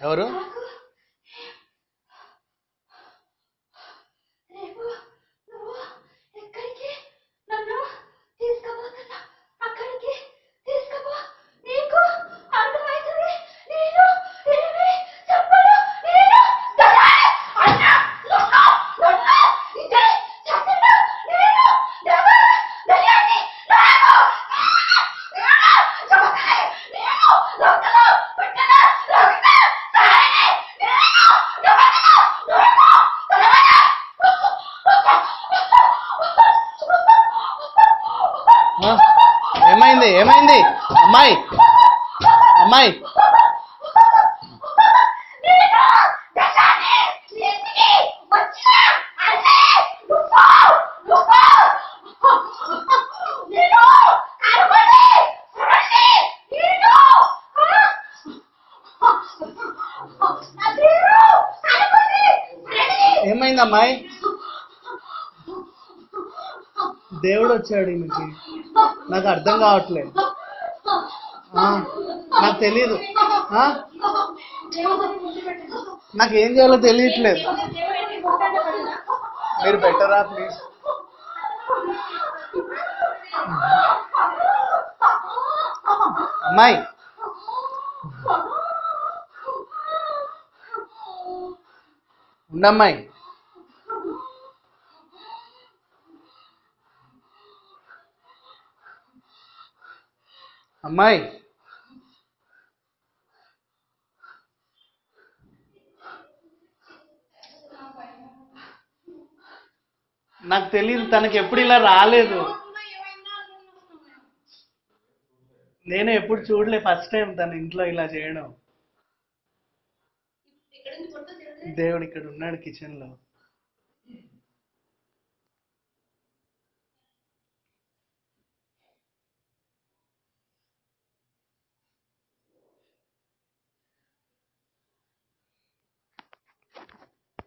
ఎవరు? ఏమైంది ఏమైంది? అమ్మాయి అమ్మాయి. ఏమైందమ్మాయి దేవుడు వచ్చాడు ఈమెకి. నాకు అర్థం కావట్లేదు నాకు తెలియదు నాకు ఏం చేయాలో తెలియట్లేదు. మీరు బెటరా ప్లీజ్ అమ్మాయి. ఉండమ్మాయి అమ్మాయి. నాకు తెలియదు తనకి ఎప్పుడు ఇలా రాలేదు. నేను ఎప్పుడు చూడలే ఫస్ట్ టైం తన ఇంట్లో ఇలా చేయడం. దేవుడు ఇక్కడ ఉన్నాడు కిచెన్లో.